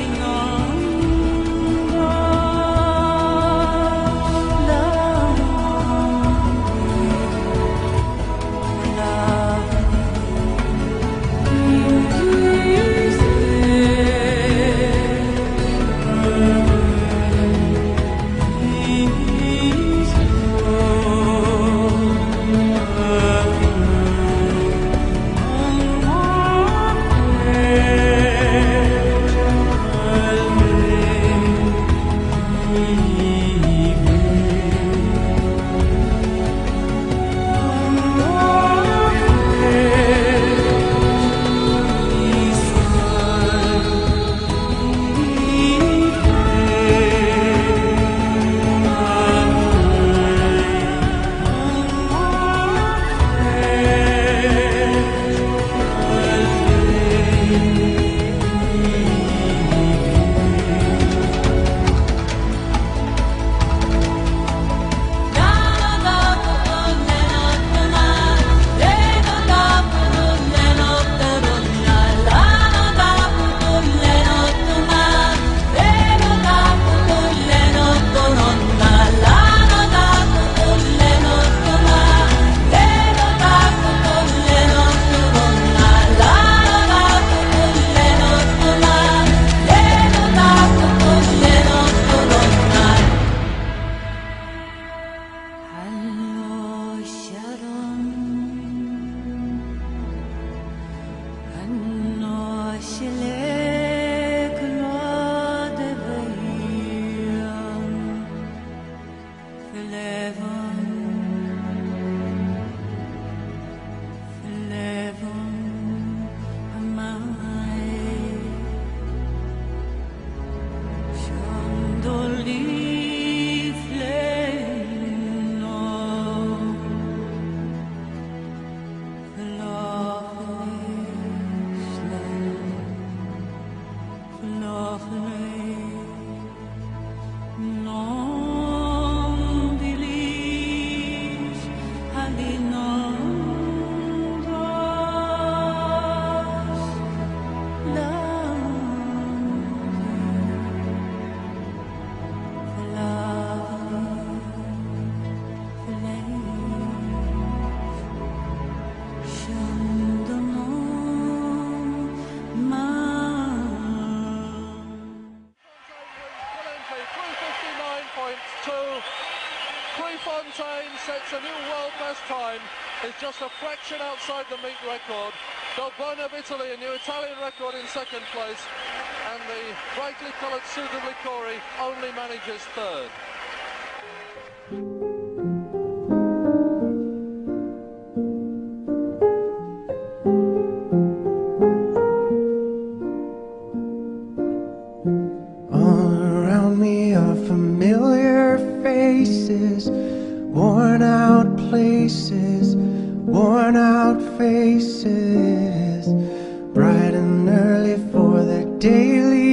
singing. 2.2. Prefontaine sets a new world best time. Is just a fraction outside the meet record. Del of Italy, a new Italian record in second place. And the brightly coloured Sudan Licori only manages third. Faces, worn out places, worn out faces. Bright and early for the daily